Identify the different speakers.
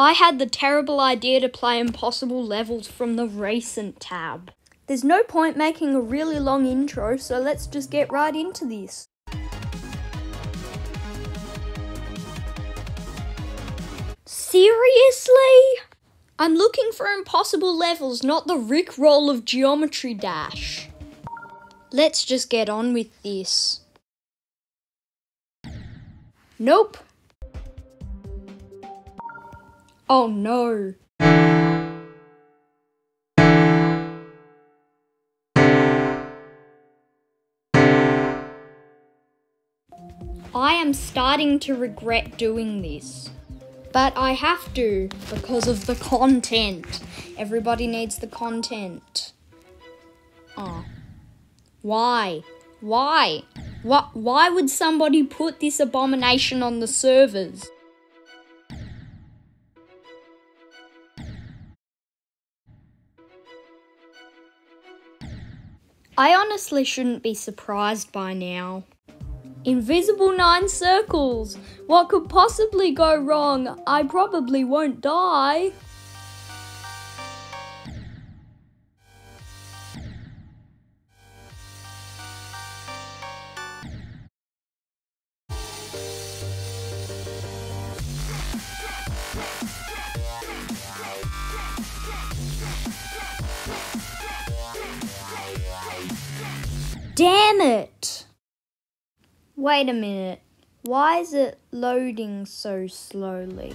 Speaker 1: I had the terrible idea to play impossible levels from the recent tab. There's no point making a really long intro, so let's just get right into this. Seriously? I'm looking for impossible levels, not the Rick roll of Geometry Dash. Let's just get on with this. Nope. Oh no. I am starting to regret doing this. But I have to because of the content. Everybody needs the content. Oh. Why? Why? What why would somebody put this abomination on the servers? I honestly shouldn't be surprised by now. Invisible nine circles! What could possibly go wrong? I probably won't die. Damn it! Wait a minute. Why is it loading so slowly?